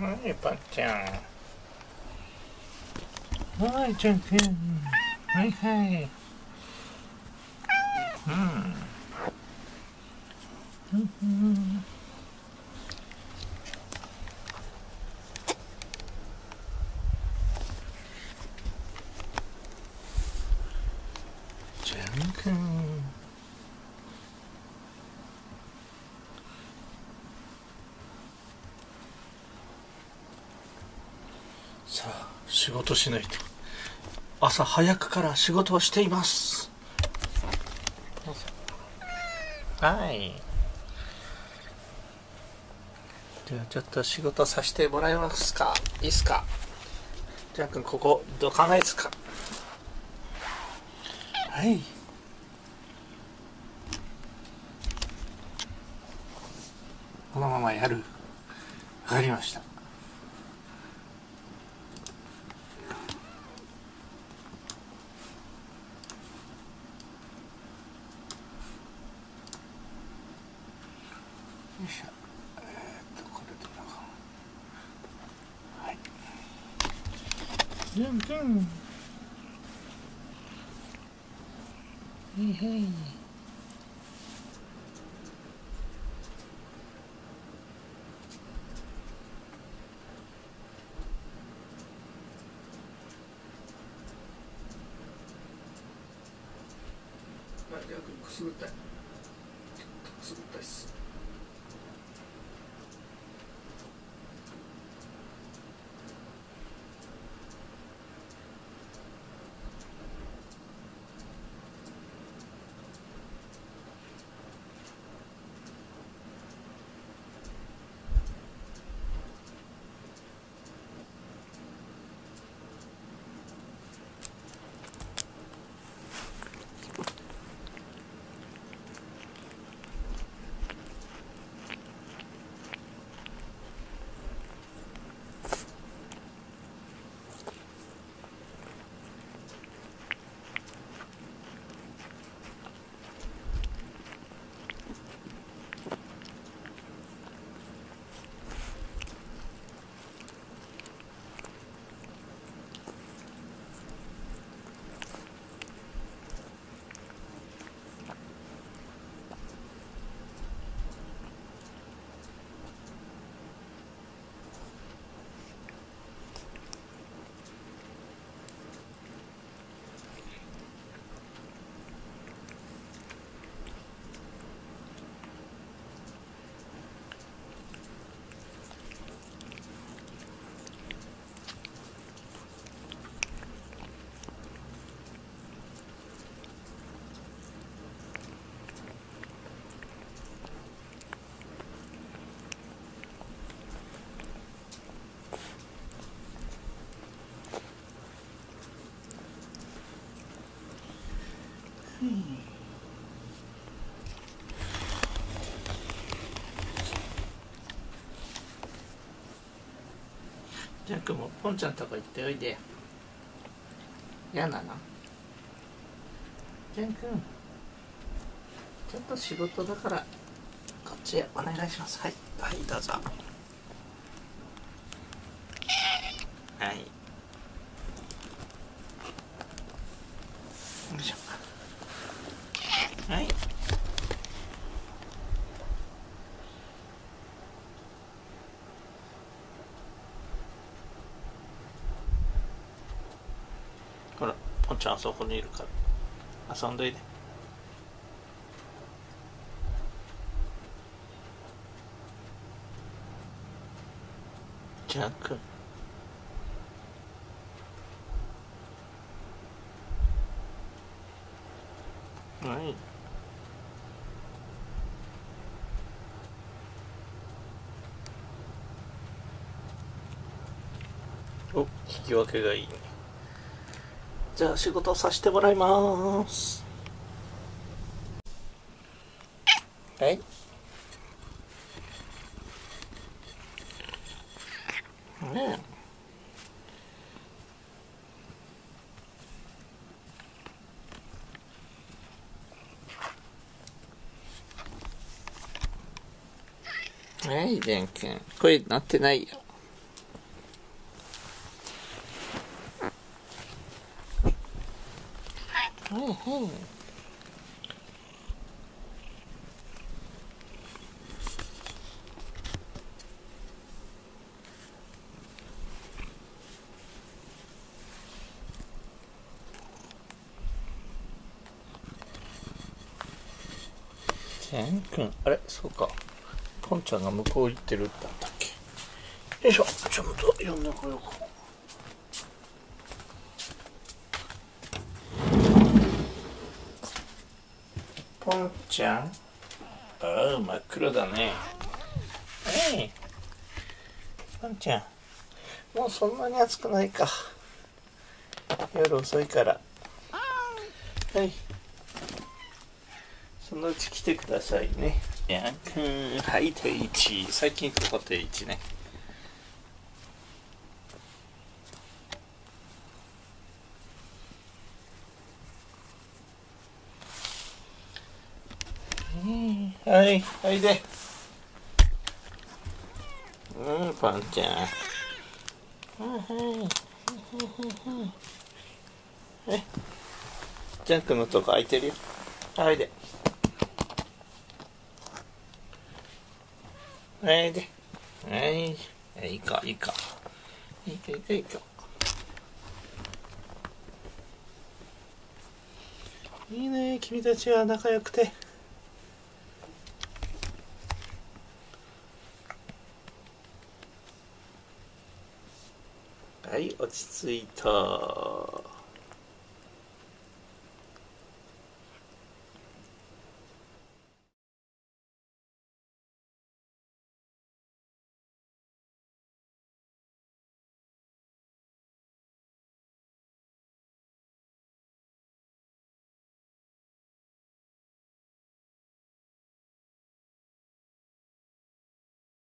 はいパンちゃんはいちゃんくんはいはいうんうんちゃんくんさあ仕事しないと。朝早くから仕事をしています。はい。ではちょっと仕事させてもらえますか？いいっすか？じゃあくんここどかないですか？はい。このままやる。わかりましたよいしょえーっとこれでいいのかはいじゃんじゃんはいはいまあ、逆にくすぐったい。くすぐったいっす。じゃあくんもポンちゃんとこ行っておいで。嫌な。のジャン君ちょっと仕事だからこっちへお願いします。はい。はいどうぞ。はいよいしょはいほらポンちゃんそこにいるから。遊んどいで。ジャックはい。お引き分けがいいね。じゃあ仕事させてもらいますはいねえはい、ジェン君。声鳴ってないよ。うんう。んジェン君あれ？そうか。ポンちゃんが向こう行ってるってあったっけ？よいしょ。ちょっと呼んでこようか。ポンちゃん。ああ真っ黒だね。えい。ポンちゃんもうそんなに暑くないか。夜遅いから。はい。そのうち来てくださいね。やんくんはい定位置。最近ここ定位置ねうんはいはいで。うんパンちゃん。はいはいえジャンクのとこ空いてるよ。はいで。はいで。はいいいかいいか。いいかいいかいいか。いいね君たちは仲良くて。はい落ち着いた。